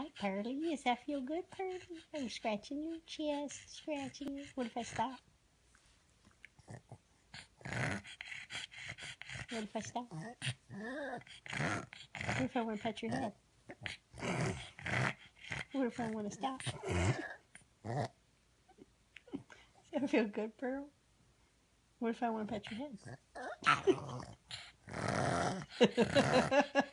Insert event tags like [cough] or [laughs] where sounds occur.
Hi, Pearly. Does that feel good, Pearly? Are you scratching your chest? Scratching it? What if I stop? What if I stop? What if I want to pet your head? What if I want to stop? Does that feel good, Pearl? What if I want to pet your head? [laughs]